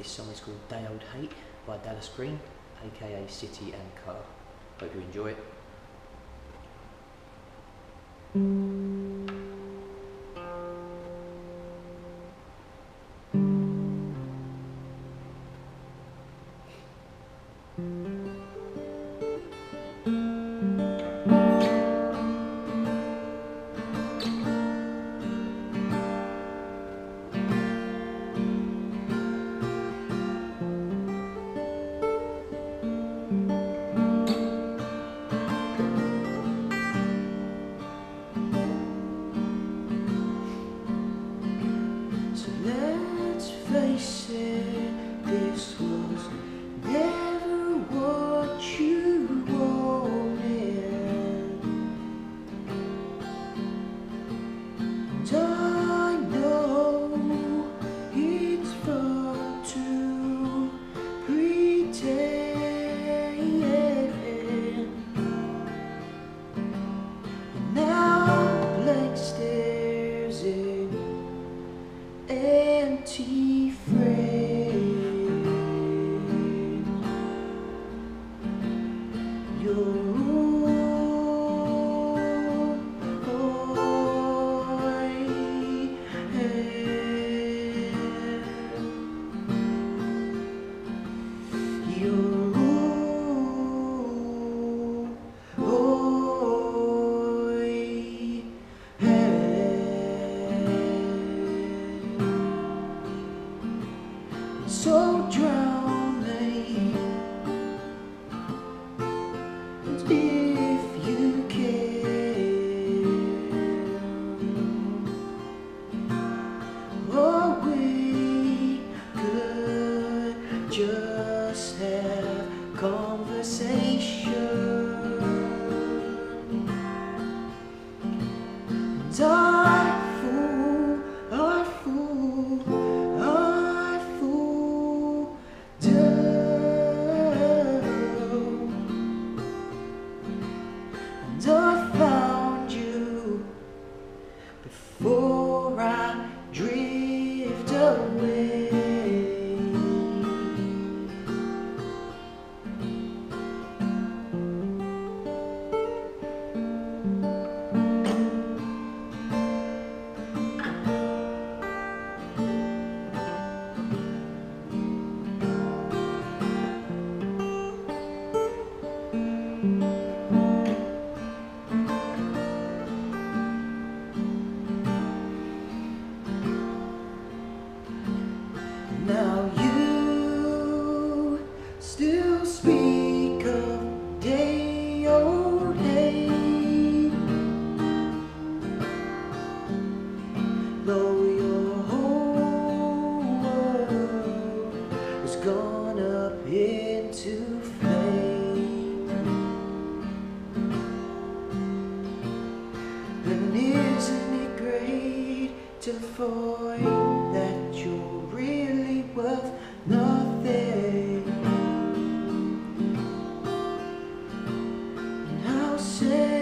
This song is called Day Old Hate by Dallas Green, aka City and Colour. Hope you enjoy it. And gone up into flame. And isn't it great to find that you're really worth nothing? And how sad.